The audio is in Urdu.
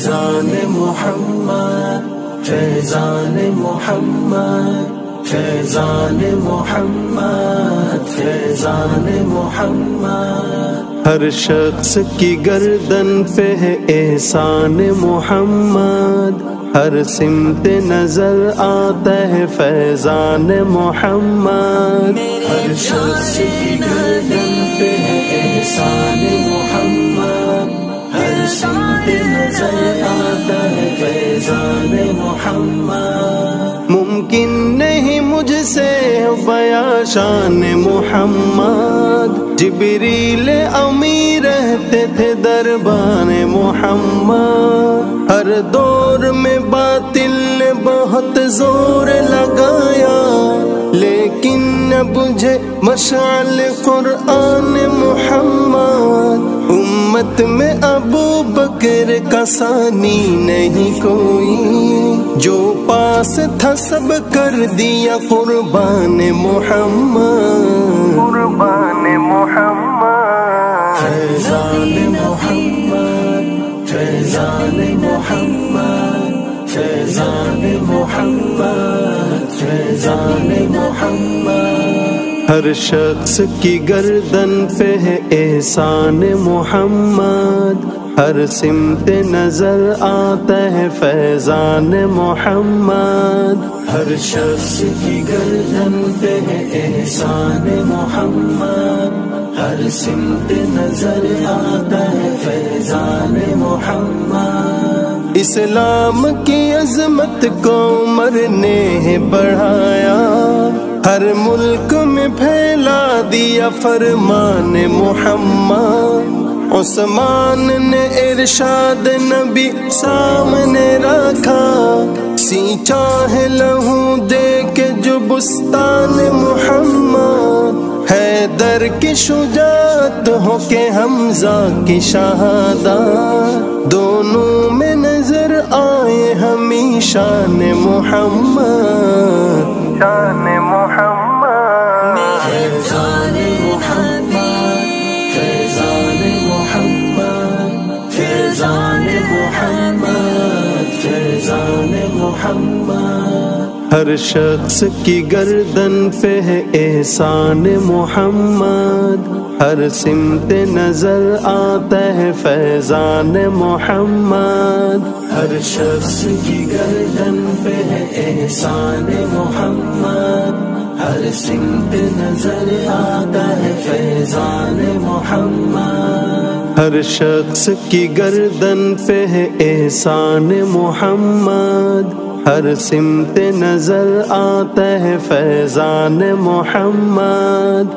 فیضان محمد فیضان محمد فیضان محمد فیضان محمد۔ ہر شخص کی گردن پہ ہے احسان محمد۔ ہر سمت نظر آتا ہے فیضان محمد۔ ہر شخص کی گردن پہ ہے احسان بیا شان محمد۔ جبریل امی رہتے تھے دربان محمد۔ ہر دور میں باطل نے بہت زور لگایا۔ لیکن اب مجھے مشعل قرآن محمد امت میں ابو بکر کا ثانی نہیں کوئی جو پاس تھا سب کر دیا قربان محمد۔ قربان محمد۔ فیضان محمد فیضان محمد فیضان محمد فیضان محمد۔ ہر شخص کی گردن پہ ہے احسان محمد۔ ہر سمت نظر آتا ہے فیضان محمد۔ ہر شخص کی گردن پہ ہے احسان محمد۔ ہر سمت نظر آتا ہے فیضان محمد۔ اسلام کی عظمت کو مرنے بڑھایا ہر ملک میں پھیلا دیا فرمان محمد۔ عثمان نے ارشاد نبی سامنے رکھا۔ سینچا ہے لہو دے کے جو بستان محمد۔ ہے در کی شجاعت ہو کے حمزہ کی شہادہ دونوں میں نظر آئے ہمیں شان محمد۔ شان ہر شخص کی گردن پہ ہے احسان محمد۔ ہر سمت نظر آتا ہے فیضان محمد۔ ہر شخص کی گردن پہ ہے احسان محمد۔ ہر سمت نظر آتا ہے فیضان محمد۔ ہر شخص کی گردن پہ ہے احسان محمد۔ ہر سمت نظر آتا ہے فیضان محمد